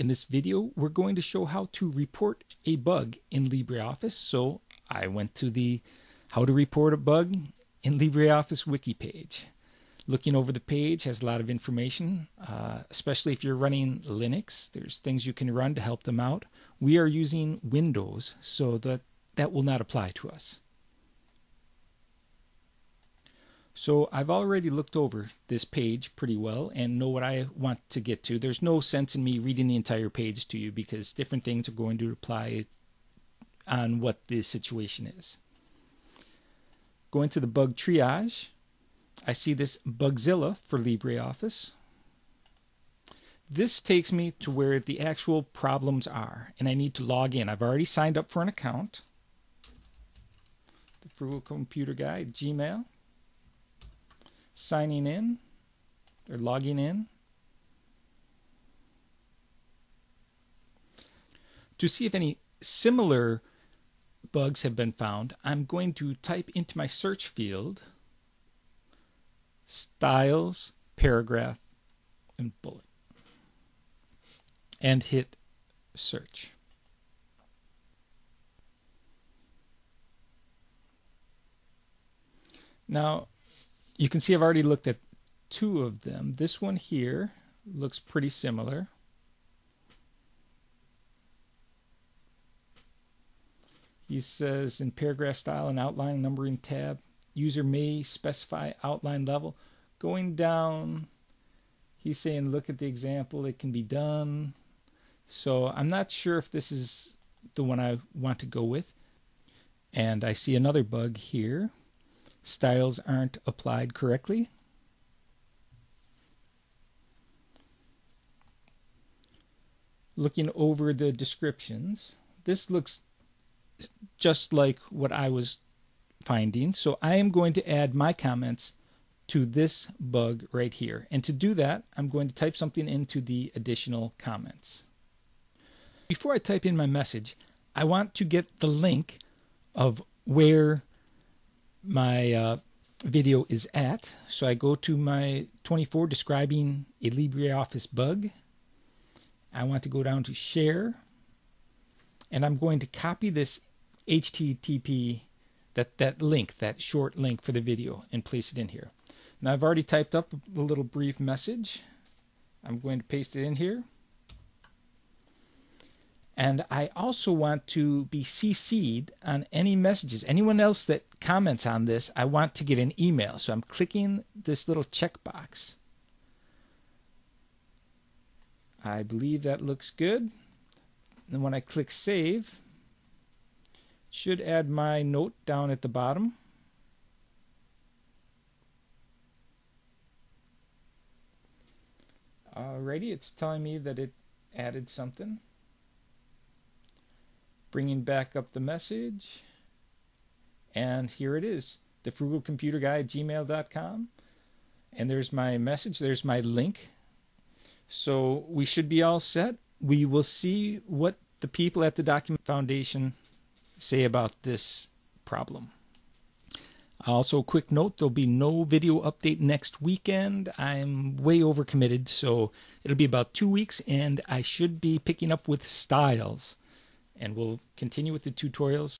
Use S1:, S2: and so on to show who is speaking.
S1: In this video, we're going to show how to report a bug in LibreOffice. So I went to the How to Report a Bug in LibreOffice wiki page. Looking over the page has a lot of information, uh, especially if you're running Linux. There's things you can run to help them out. We are using Windows, so that that will not apply to us. So I've already looked over this page pretty well and know what I want to get to. There's no sense in me reading the entire page to you because different things are going to apply on what the situation is. Going to the bug triage, I see this Bugzilla for LibreOffice. This takes me to where the actual problems are, and I need to log in. I've already signed up for an account. The Frugal Computer Guy, Gmail signing in or logging in. To see if any similar bugs have been found, I'm going to type into my search field styles, paragraph, and bullet, and hit search. Now, you can see I've already looked at two of them. This one here looks pretty similar. He says in paragraph style and outline numbering tab, user may specify outline level. Going down, he's saying look at the example, it can be done. So I'm not sure if this is the one I want to go with. And I see another bug here styles aren't applied correctly. Looking over the descriptions, this looks just like what I was finding. So I am going to add my comments to this bug right here. And to do that, I'm going to type something into the additional comments. Before I type in my message, I want to get the link of where my uh, video is at. So I go to my 24 describing a LibreOffice bug. I want to go down to share and I'm going to copy this HTTP that that link, that short link for the video and place it in here. Now I've already typed up a little brief message. I'm going to paste it in here. And I also want to be CC'd on any messages. Anyone else that comments on this, I want to get an email. So I'm clicking this little checkbox. I believe that looks good. And when I click save, should add my note down at the bottom. Alrighty, it's telling me that it added something bringing back up the message. And here it is the frugal computer guy at gmail.com. And there's my message, there's my link. So we should be all set. We will see what the people at the Document Foundation say about this problem. Also, quick note there'll be no video update next weekend. I'm way overcommitted, so it'll be about two weeks, and I should be picking up with styles and we'll continue with the tutorials.